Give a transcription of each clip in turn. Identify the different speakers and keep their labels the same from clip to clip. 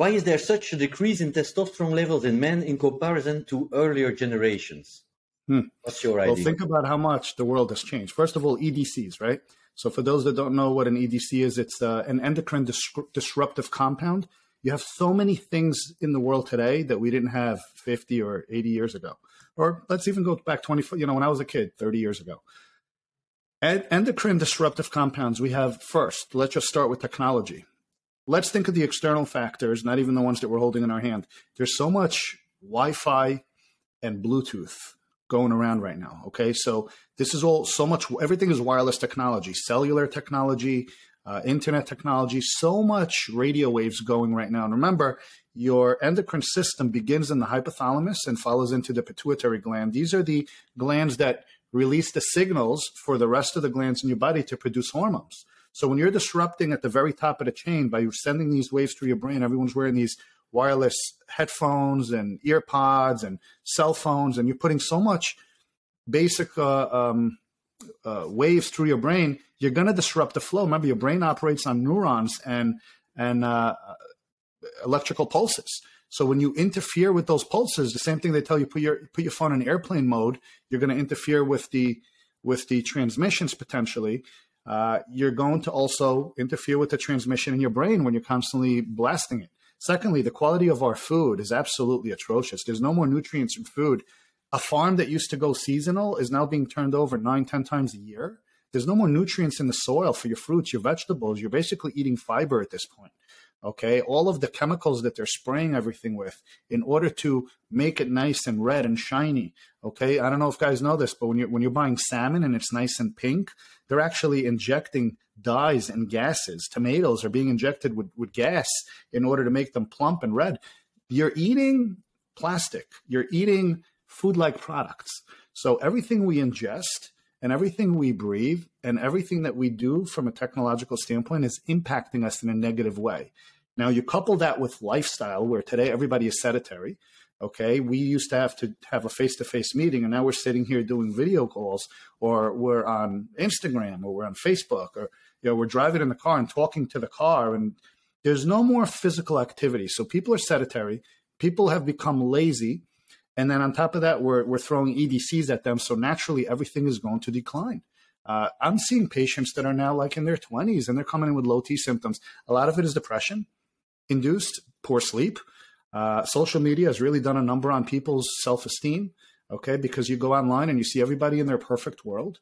Speaker 1: Why is there such a decrease in testosterone levels in men in comparison to earlier generations?
Speaker 2: Hmm.
Speaker 1: What's your idea?
Speaker 2: Well, think about how much the world has changed. First of all, EDCs, right? So, for those that don't know what an EDC is, it's uh, an endocrine dis- disruptive compound. You have so many things in the world today that we didn't have 50 or 80 years ago. Or let's even go back 20, you know, when I was a kid, 30 years ago. Ed- endocrine disruptive compounds we have first. Let's just start with technology. Let's think of the external factors, not even the ones that we're holding in our hand. There's so much Wi Fi and Bluetooth going around right now. Okay. So this is all so much, everything is wireless technology, cellular technology, uh, internet technology, so much radio waves going right now. And remember, your endocrine system begins in the hypothalamus and follows into the pituitary gland. These are the glands that release the signals for the rest of the glands in your body to produce hormones. So when you're disrupting at the very top of the chain by sending these waves through your brain, everyone's wearing these wireless headphones and ear pods and cell phones, and you're putting so much basic uh, um, uh, waves through your brain, you're going to disrupt the flow. Remember, your brain operates on neurons and and uh, electrical pulses. So when you interfere with those pulses, the same thing they tell you put your put your phone in airplane mode, you're going to interfere with the with the transmissions potentially. Uh, you're going to also interfere with the transmission in your brain when you're constantly blasting it. Secondly, the quality of our food is absolutely atrocious. There's no more nutrients in food. A farm that used to go seasonal is now being turned over nine, ten times a year. There's no more nutrients in the soil for your fruits, your vegetables. You're basically eating fiber at this point. Okay. All of the chemicals that they're spraying everything with in order to make it nice and red and shiny. Okay. I don't know if guys know this, but when you're, when you're buying salmon and it's nice and pink, they're actually injecting dyes and gases. Tomatoes are being injected with, with gas in order to make them plump and red. You're eating plastic, you're eating food like products. So everything we ingest and everything we breathe and everything that we do from a technological standpoint is impacting us in a negative way. Now, you couple that with lifestyle, where today everybody is sedentary. Okay, we used to have to have a face to face meeting, and now we're sitting here doing video calls, or we're on Instagram, or we're on Facebook, or you know, we're driving in the car and talking to the car, and there's no more physical activity. So people are sedentary. People have become lazy. And then on top of that, we're, we're throwing EDCs at them. So naturally, everything is going to decline. Uh, I'm seeing patients that are now like in their 20s and they're coming in with low T symptoms. A lot of it is depression induced, poor sleep. Uh, social media has really done a number on people's self esteem, okay? Because you go online and you see everybody in their perfect world,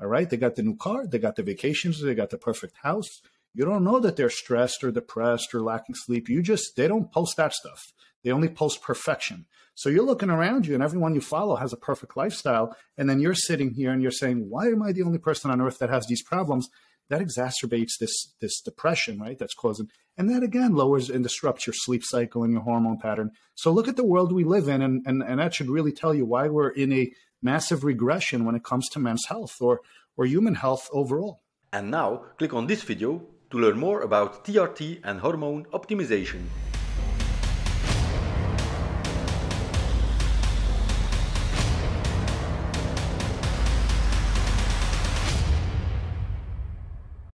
Speaker 2: all right? They got the new car, they got the vacations, they got the perfect house. You don't know that they're stressed or depressed or lacking sleep. You just, they don't post that stuff. They only post perfection. So you're looking around you and everyone you follow has a perfect lifestyle. And then you're sitting here and you're saying, why am I the only person on earth that has these problems? That exacerbates this, this depression, right? That's causing, and that again lowers and disrupts your sleep cycle and your hormone pattern. So look at the world we live in. And, and, and that should really tell you why we're in a massive regression when it comes to men's health or, or human health overall.
Speaker 3: And now click on this video to learn more about TRT and hormone optimization.